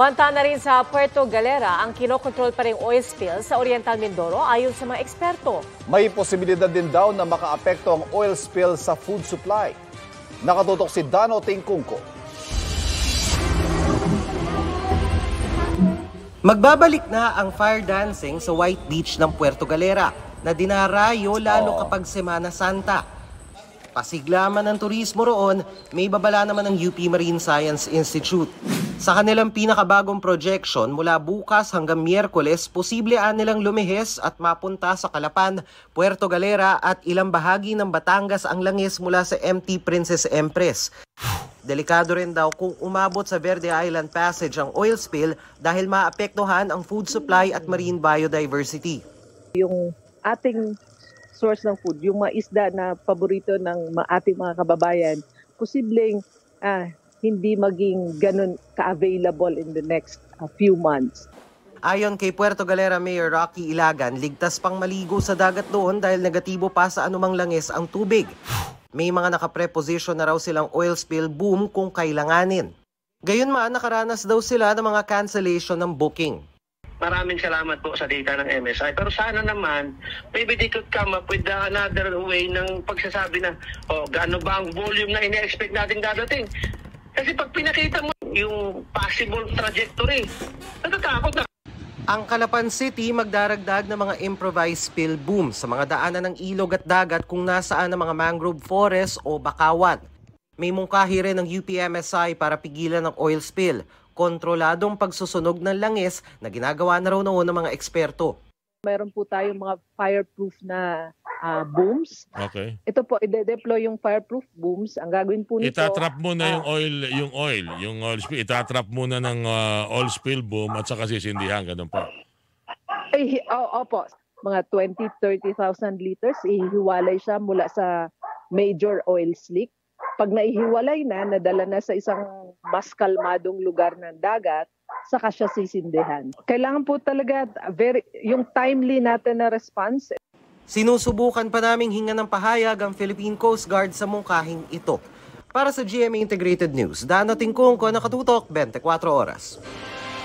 Banta na rin sa Puerto Galera ang kinokontrol pa rin oil spill sa Oriental Mindoro ayon sa mga eksperto. May posibilidad din daw na makaapekto ang oil spill sa food supply. Nakatutok si Dano Tingkungko. Magbabalik na ang fire dancing sa White Beach ng Puerto Galera na dinarayo lalo kapag Semana Santa. Pasiglaman ng turismo roon, may babala naman ng UP Marine Science Institute. Sa kanilang pinakabagong projection, mula bukas hanggang Miyerkules, posible nilang lumihis at mapunta sa Calapan, Puerto Galera at ilang bahagi ng Batangas ang langis mula sa MT Princess Empress. Delikado rin daw kung umabot sa Verde Island Passage ang oil spill dahil maapektuhan ang food supply at marine biodiversity. Yung ating source ng food, yung mga isda na paborito ng ating mga kababayan, posibleng ah, hindi maging ganun ka-available in the next uh, few months. Ayon kay Puerto Galera Mayor Rocky Ilagan, ligtas pang maligo sa dagat doon dahil negatibo pa sa anumang langis ang tubig. May mga nakapreposition na raw silang oil spill boom kung kailanganin. Gayunman, nakaranas daw sila ng mga cancellation ng booking. Maraming salamat po sa data ng MSI. Pero sana naman, maybe they could come up with another way ng pagsasabi na, oh, gaano ba ang volume na ine-expect natin dadating? Kasi pag pinakita mo yung possible trajectory, natatakot na. Ang Calapan City magdaragdag ng mga improvised spill boom sa mga daanan ng ilog at dagat kung nasaan ang mga mangrove forest o bakawan. May mungkahi rin ng UPMSI para pigilan ang oil spill kontroladong pagsusunog ng langis na ginagawa na raw noon ng mga eksperto. Meron po tayong mga fireproof na uh, booms. Okay. Ito po, i-deploy yung fireproof booms. Ang gagawin po nito... Itatrap muna uh, yung oil, yung oil, yung oil spill. Itatrap muna ng uh, oil spill boom at saka sisindihan, ganun po. Ay, oh, opo. Mga 20-30,000 liters, ihiwalay siya mula sa major oil slick pag naihiwalay na, nadala na sa isang mas kalmadong lugar ng dagat, saka siya sisindihan. Kailangan po talaga very, yung timely natin na response. Sinusubukan pa naming hinga ng pahayag ang Philippine Coast Guard sa mungkahing ito. Para sa GMA Integrated News, Dano Tingkong ko nakatutok 24 oras.